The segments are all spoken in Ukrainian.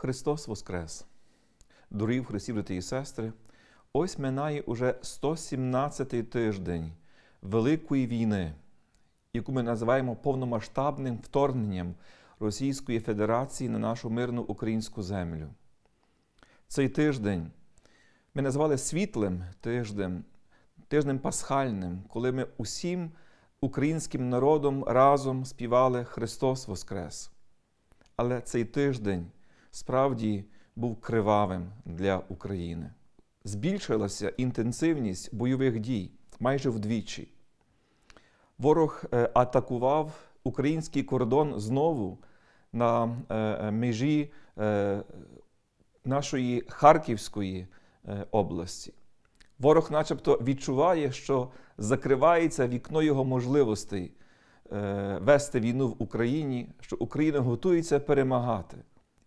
Христос Воскрес! Дорогі в Христі, брати і сестри, ось минає уже 117-й тиждень Великої війни, яку ми називаємо повномасштабним вторгненням Російської Федерації на нашу мирну українську землю. Цей тиждень ми назвали світлим тижнем, тижнем пасхальним, коли ми усім українським народом разом співали Христос Воскрес. Але цей тиждень справді був кривавим для України. Збільшилася інтенсивність бойових дій майже вдвічі. Ворог е, атакував український кордон знову на е, межі е, нашої Харківської області. Ворог, начебто, відчуває, що закривається вікно його можливостей вести війну в Україні, що Україна готується перемагати.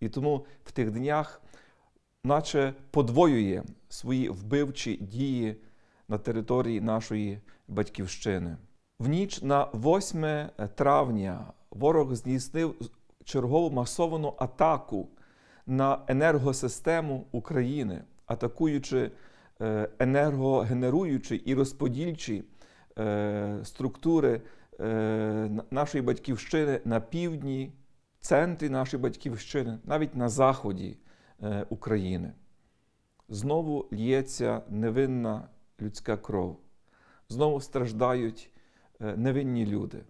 І тому в тих днях, наче подвоює свої вбивчі дії на території нашої батьківщини. В ніч на 8 травня ворог здійснив чергову масовану атаку на енергосистему України, атакуючи е, енергогенеруючі і розподільчі е, структури е, нашої батьківщини на півдні, центрі нашої батьківщини, навіть на заході України. Знову лється невинна людська кров, знову страждають невинні люди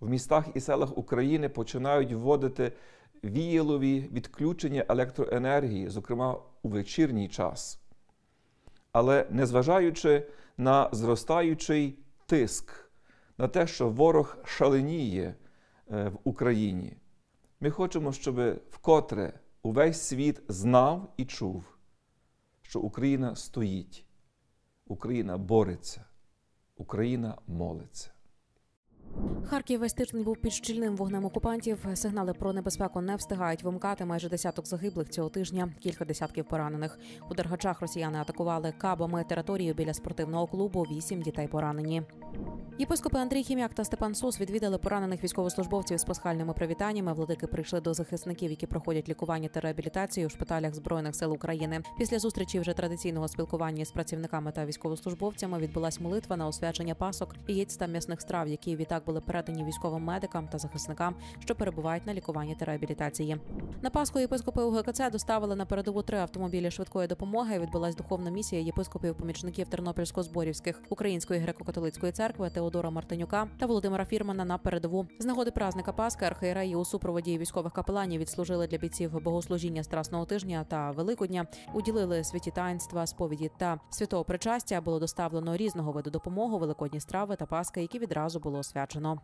в містах і селах України починають вводити віялові відключення електроенергії, зокрема у вечірній час. Але незважаючи на зростаючий тиск, на те, що ворог шаленіє е, в Україні, ми хочемо, щоб вкотре увесь світ знав і чув, що Україна стоїть, Україна бореться, Україна молиться. Харків весь тиждень був під щільним вогнем окупантів. Сигнали про небезпеку не встигають вимкати. Майже десяток загиблих цього тижня, кілька десятків поранених. У Дергачах росіяни атакували кабами територію біля спортивного клубу. Вісім дітей поранені. Єпископи Андрій Хім'як та Степан Сус відвідали поранених військовослужбовців з пасхальними привітаннями. Владики прийшли до захисників, які проходять лікування та реабілітацію у шпиталях збройних сил України. Після зустрічі вже традиційного спілкування з працівниками та військовослужбовцями відбулась молитва на освячення пасок, яєць та м'ясних страв, які відтак були передані військовим медикам та захисникам, що перебувають на лікуванні та реабілітації. На Пасху єпископи УГКЦ доставили на передову три автомобілі швидкої допомоги. Відбулась духовна місія єпископів помічників Тернопільсько-зборівських Української греко-католицької церкви Теодора Мартинюка та Володимира Фірмана на передову. З нагоди празника Пасхи архієреї у супроводі військових капеланів відслужили для бійців богослужіння Страсного тижня та Великодня, уділили святі таїнства, сповіді та святого причастя. Було доставлено різного виду допомоги, великодні страви та паски, які відразу було освячено. пояснено.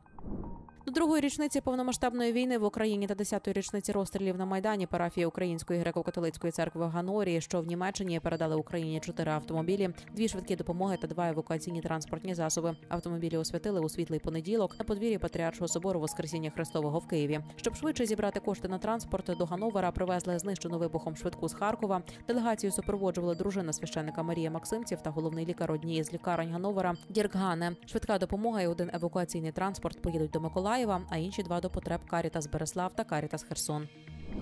До другої річниці повномасштабної війни в Україні та десятої річниці розстрілів на майдані парафії Української греко-католицької церкви в Ганорі, що в Німеччині передали Україні чотири автомобілі, дві швидкі допомоги та два евакуаційні транспортні засоби. Автомобілі освятили у світлий понеділок на подвір'ї Патріаршого собору Воскресіння Христового в Києві. Щоб швидше зібрати кошти на транспорт до Гановера, привезли знищену вибухом швидку з Харкова. Делегацію супроводжували дружина священника Марія Максимців та головний лікар однієї з лікарень Гановера Дірк Гане. Швидка допомога і один евакуаційний транспорт поїдуть до Миколаєва. Миколаєва, а інші два до потреб Карітас Береслав та Карітас Херсон.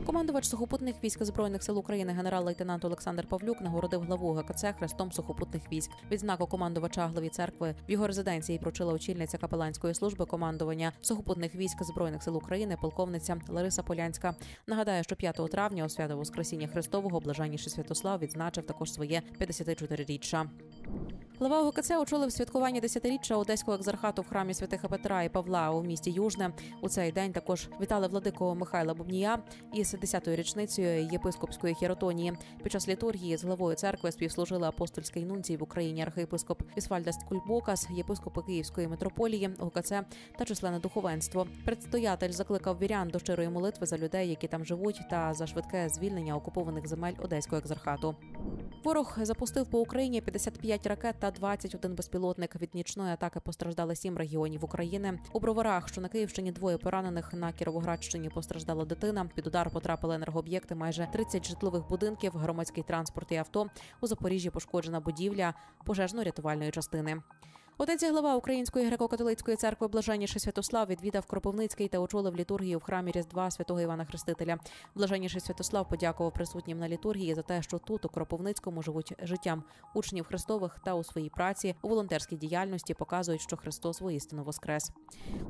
Командувач сухопутних військ збройних сил України генерал-лейтенант Олександр Павлюк нагородив главу ГКЦ хрестом сухопутних військ. Відзнаку командувача главі церкви в його резиденції прочила очільниця капеланської служби командування сухопутних військ збройних сил України, полковниця Лариса Полянська. Нагадаю, що 5 травня у свято Воскресіння Христового блаженніший Святослав відзначив також своє 54-річчя. Глава ОГКЦ очолив святкування десятиріччя одеського екзархату в храмі святих Петра і Павла у місті Южне. У цей день також вітали владику Михайла Бубнія із 10-ю річницею єпископської хіротонії. Під час літургії з главою церкви співслужили апостольський нунцій в Україні архієпископ Вісвальдас Кульбокас, єпископ Київської митрополії, ОГКЦ та численне духовенство. Предстоятель закликав вірян до щирої молитви за людей, які там живуть, та за швидке звільнення окупованих земель одеського екзархату. Ворог запустив по Україні 55 ракет та 21 безпілотник. Від нічної атаки постраждали сім регіонів України. У броварах, що на Київщині, двоє поранених на Кіровоградщині постраждала дитина. Під удар потрапили енергооб'єкти, майже 30 житлових будинків, громадський транспорт і авто. У Запоріжжі пошкоджена будівля пожежно-рятувальної частини. Отець і глава Української греко-католицької церкви Блаженніший Святослав відвідав Кропивницький та очолив літургію в храмі Різдва святого Івана Хрестителя. Блаженніший Святослав подякував присутнім на літургії за те, що тут у Кропивницькому живуть життям учнів Христових та у своїй праці у волонтерській діяльності показують, що Христос воістину воскрес.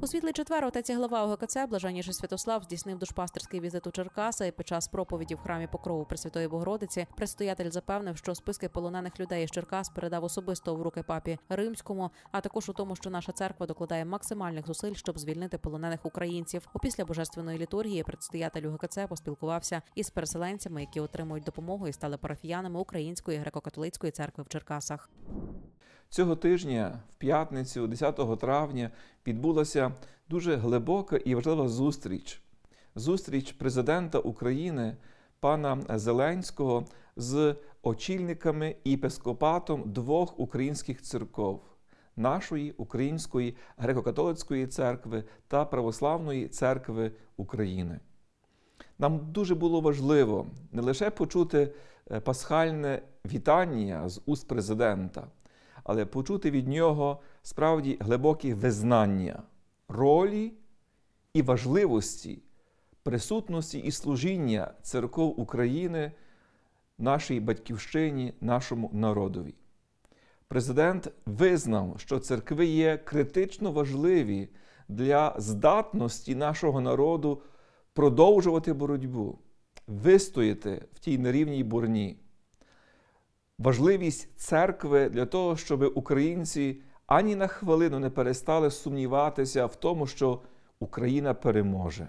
У світлий четвер отець глава ОГКЦ Блаженніший Святослав здійснив душпастерський візит у Черкаси. І Під час проповіді в храмі Покрову Пресвятої Богородиці предстоятель запевнив, що списки полонених людей із Черкас передав особисто в руки папі римському, а також у тому, що наша церква докладає максимальних зусиль, щоб звільнити полонених українців. Опісля божественної літургії предстоятель УГКЦ поспілкувався із переселенцями, які отримують допомогу і стали парафіянами Української греко-католицької церкви в Черкасах. Цього тижня, в п'ятницю, 10 травня, відбулася дуже глибока і важлива зустріч. Зустріч президента України пана Зеленського з очільниками і епископатом двох українських церков нашої Української греко-католицької церкви та Православної церкви України. Нам дуже було важливо не лише почути е, пасхальне вітання з уст президента, але почути від нього справді глибокі визнання ролі і важливості присутності і служіння церков України нашій батьківщині, нашому народові. Президент визнав, що церкви є критично важливі для здатності нашого народу продовжувати боротьбу, вистояти в тій нерівній бурні. Важливість церкви для того, щоб українці ані на хвилину не перестали сумніватися в тому, що Україна переможе.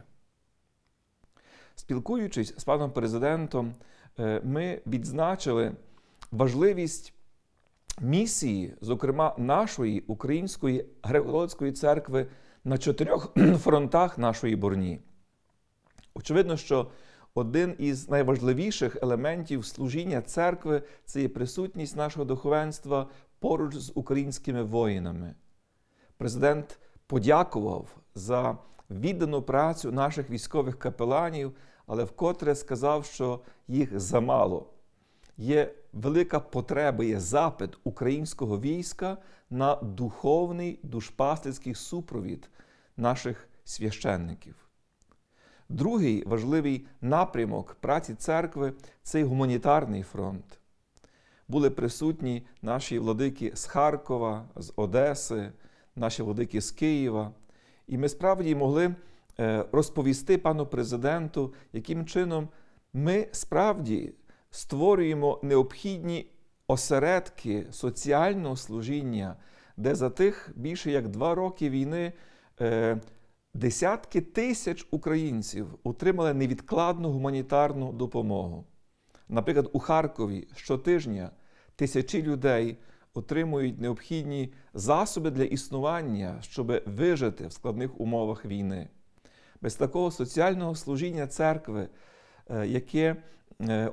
Спілкуючись з паном президентом, е, ми відзначили важливість місії, зокрема нашої української греко-католицької церкви на чотирьох фронтах нашої борні. Очевидно, що один із найважливіших елементів служіння церкви це є присутність нашого духовенства поруч з українськими воїнами. Президент подякував за віддану працю наших військових капеланів, але вкотре сказав, що їх замало. Є велика потреба, є запит українського війська на духовний душпастерський супровід наших священників. Другий важливий напрямок праці церкви це гуманітарний фронт. Були присутні наші владики з Харкова, з Одеси, наші владики з Києва. І ми справді могли е, розповісти пану президенту, яким чином ми справді створюємо необхідні осередки соціального служіння, де за тих більше як два роки війни е, десятки тисяч українців отримали невідкладну гуманітарну допомогу. Наприклад, у Харкові щотижня тисячі людей отримують необхідні засоби для існування, щоб вижити в складних умовах війни. Без такого соціального служіння церкви, е, яке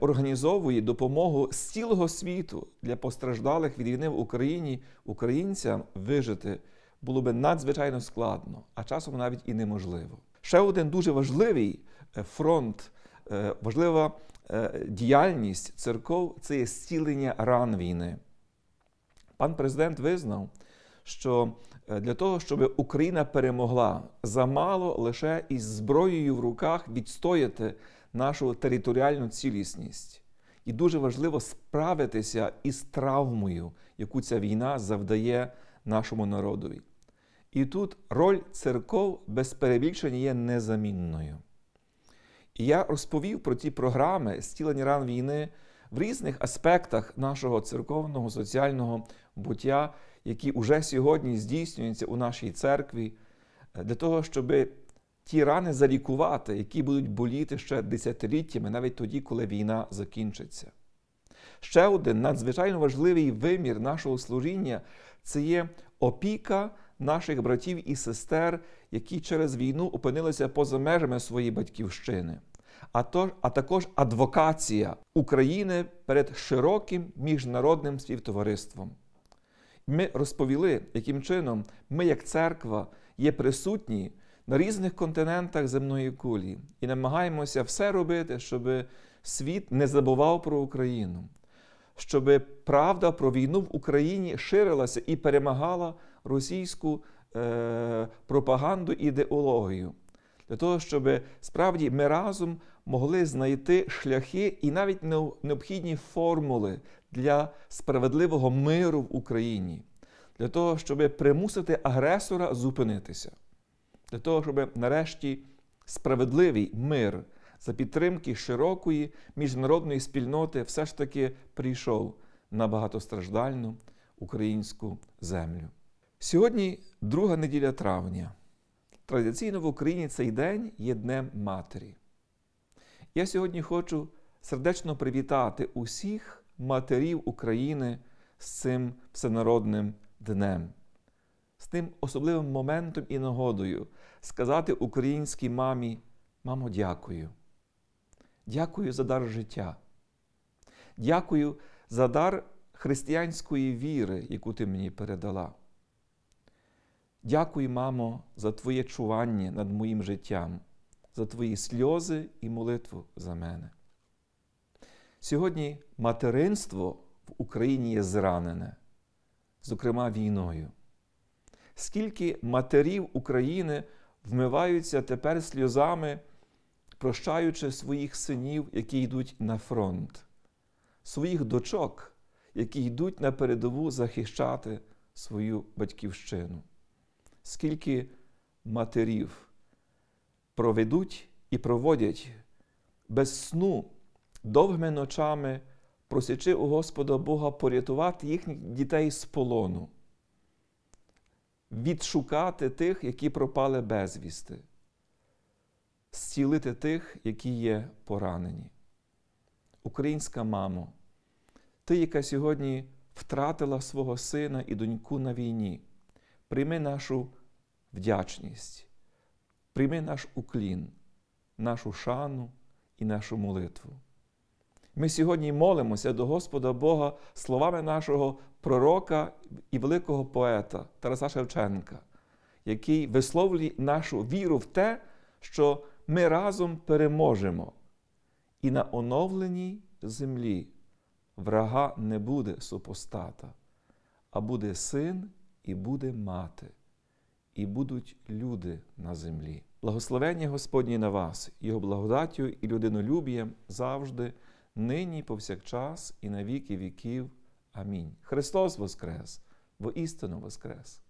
організовує допомогу з цілого світу для постраждалих від війни в Україні, українцям вижити було би надзвичайно складно, а часом навіть і неможливо. Ще один дуже важливий е, фронт, важлива діяльність церков це є зцілення ран війни. Пан президент визнав, що е, для того, щоб Україна перемогла, замало лише із зброєю в руках відстояти нашу територіальну цілісність. І дуже важливо справитися із травмою, яку ця війна завдає нашому народові. І тут роль церков без перебільшення є незамінною. І я розповів про ті програми зцілення ран війни в різних аспектах нашого церковного соціального буття, які вже сьогодні здійснюються у нашій церкві, е, для того, щоб ті рани залікувати, які будуть боліти ще десятиліттями, навіть тоді, коли війна закінчиться. Ще один надзвичайно важливий вимір нашого служіння це є опіка наших братів і сестер, які через війну опинилися поза межами своєї батьківщини а, то, а також адвокація України перед широким міжнародним співтовариством. Ми розповіли, яким чином ми, як церква, є присутні на різних континентах земної кулі. І намагаємося все робити, щоб світ не забував про Україну, щоб правда про війну в Україні ширилася і перемагала російську е, пропаганду ідеологію. Для того, щоб справді ми разом могли знайти шляхи і навіть необхідні формули для справедливого миру в Україні, для того, щоб примусити агресора зупинитися, для того, щоб нарешті справедливий мир за підтримки широкої міжнародної спільноти все ж таки прийшов на багатостраждальну українську землю. Сьогодні друга неділя травня. Традиційно в Україні цей день є Днем Матері. Я сьогодні хочу сердечно привітати усіх матерів України з цим всенародним днем, з тим особливим моментом і нагодою сказати українській мамі: мамо, дякую. Дякую за дар життя. Дякую за дар християнської віри, яку ти мені передала. Дякую, мамо, за Твоє чування над моїм життям, за Твої сльози і молитву за мене. Сьогодні материнство в Україні є зранене, зокрема війною. Скільки матерів України вмиваються тепер сльозами, прощаючи своїх синів, які йдуть на фронт, своїх дочок, які йдуть на передову захищати свою батьківщину. Скільки матерів проведуть і проводять без сну довгими ночами, просячи у Господа Бога порятувати їхніх дітей з полону, відшукати тих, які пропали безвісти, зцілити тих, які є поранені. Українська мамо, ти, яка сьогодні втратила свого сина і доньку на війні, прийми нашу вдячність, прийми наш уклін, нашу шану і нашу молитву. Ми сьогодні молимося до Господа Бога словами нашого пророка і великого поета Тараса Шевченка, який висловлює нашу віру в те, що ми разом переможемо, і на оновленій землі врага не буде супостата, а буде син і буде мати і будуть люди на землі. Благословення Господнє на вас, Його благодаттю і людинолюбієм завжди, нині, повсякчас, і на віки віків. Амінь. Христос Воскрес, воістину Воскрес!